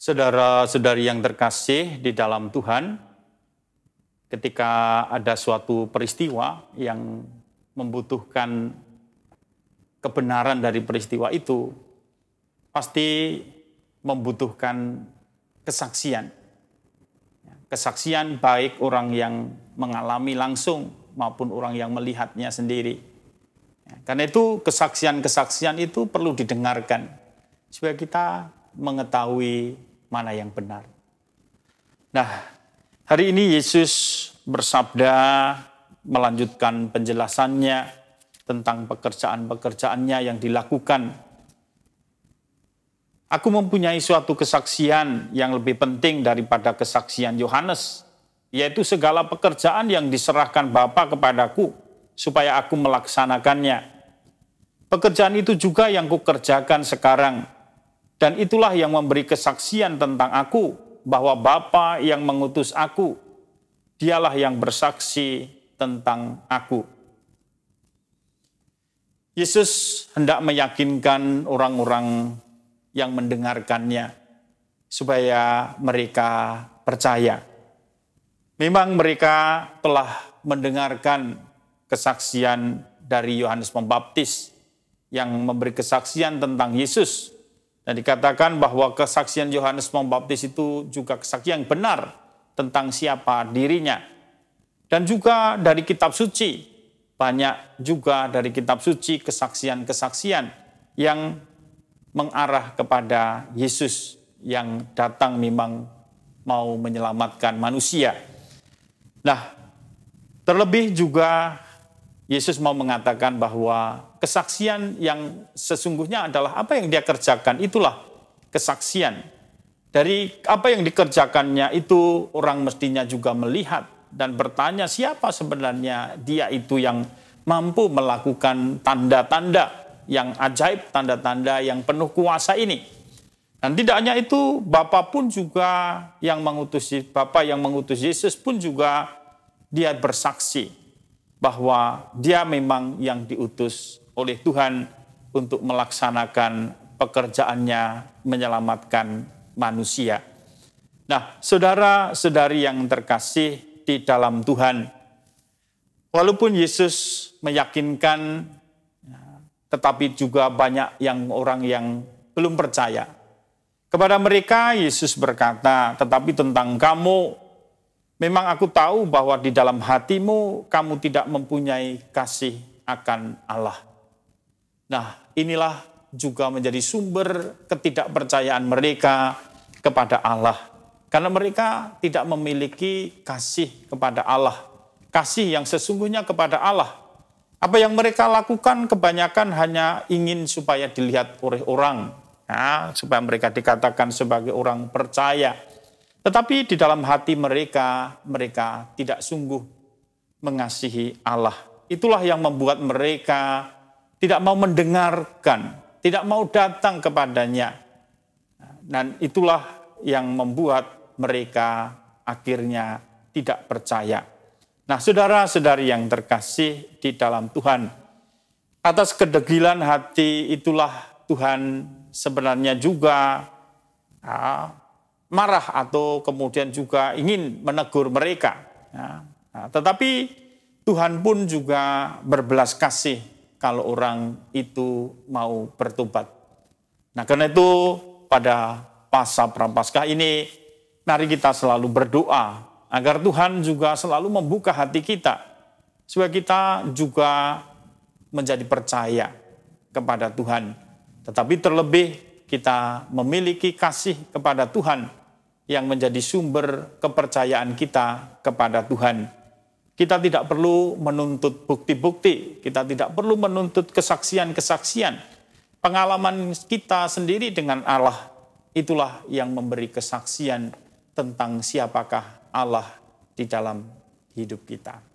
Saudara-saudari yang terkasih di dalam Tuhan, ketika ada suatu peristiwa yang membutuhkan kebenaran dari peristiwa itu, pasti membutuhkan kesaksian. Kesaksian baik orang yang mengalami langsung maupun orang yang melihatnya sendiri. Karena itu kesaksian-kesaksian itu perlu didengarkan supaya kita mengetahui mana yang benar. Nah, hari ini Yesus bersabda melanjutkan penjelasannya tentang pekerjaan-pekerjaannya yang dilakukan. Aku mempunyai suatu kesaksian yang lebih penting daripada kesaksian Yohanes, yaitu segala pekerjaan yang diserahkan Bapa kepadaku, supaya aku melaksanakannya. Pekerjaan itu juga yang kukerjakan sekarang, dan itulah yang memberi kesaksian tentang aku, bahwa Bapa yang mengutus aku, dialah yang bersaksi tentang aku. Yesus hendak meyakinkan orang-orang yang mendengarkannya supaya mereka percaya. Memang mereka telah mendengarkan kesaksian dari Yohanes Pembaptis yang memberi kesaksian tentang Yesus dan dikatakan bahwa kesaksian Yohanes Pembaptis itu juga kesaksian yang benar tentang siapa dirinya. Dan juga dari kitab suci, banyak juga dari kitab suci kesaksian-kesaksian yang mengarah kepada Yesus yang datang memang mau menyelamatkan manusia. Nah, terlebih juga Yesus mau mengatakan bahwa kesaksian yang sesungguhnya adalah apa yang dia kerjakan itulah kesaksian. Dari apa yang dikerjakannya itu orang mestinya juga melihat dan bertanya siapa sebenarnya dia itu yang mampu melakukan tanda-tanda yang ajaib, tanda-tanda yang penuh kuasa ini. Dan tidak hanya itu, Bapak pun juga yang mengutus Bapak yang mengutus Yesus pun juga dia bersaksi bahwa dia memang yang diutus oleh Tuhan untuk melaksanakan pekerjaannya menyelamatkan manusia. Nah, saudara-saudari yang terkasih di dalam Tuhan, walaupun Yesus meyakinkan, tetapi juga banyak yang orang yang belum percaya. Kepada mereka Yesus berkata, tetapi tentang kamu, memang aku tahu bahwa di dalam hatimu kamu tidak mempunyai kasih akan Allah. Nah, inilah juga menjadi sumber ketidakpercayaan mereka kepada Allah. Karena mereka tidak memiliki kasih kepada Allah. Kasih yang sesungguhnya kepada Allah. Apa yang mereka lakukan kebanyakan hanya ingin supaya dilihat oleh orang. Nah, supaya mereka dikatakan sebagai orang percaya. Tetapi di dalam hati mereka, mereka tidak sungguh mengasihi Allah. Itulah yang membuat mereka tidak mau mendengarkan, tidak mau datang kepadanya. Dan itulah yang membuat mereka akhirnya tidak percaya. Nah, saudara-saudari yang terkasih di dalam Tuhan, atas kedegilan hati itulah Tuhan sebenarnya juga ya, marah atau kemudian juga ingin menegur mereka. Ya. Nah, tetapi Tuhan pun juga berbelas kasih kalau orang itu mau bertobat. Nah, karena itu pada pasca prapaskah ini mari kita selalu berdoa agar Tuhan juga selalu membuka hati kita supaya kita juga menjadi percaya kepada Tuhan. Tetapi terlebih kita memiliki kasih kepada Tuhan yang menjadi sumber kepercayaan kita kepada Tuhan. Kita tidak perlu menuntut bukti-bukti, kita tidak perlu menuntut kesaksian-kesaksian. Pengalaman kita sendiri dengan Allah itulah yang memberi kesaksian tentang siapakah Allah di dalam hidup kita.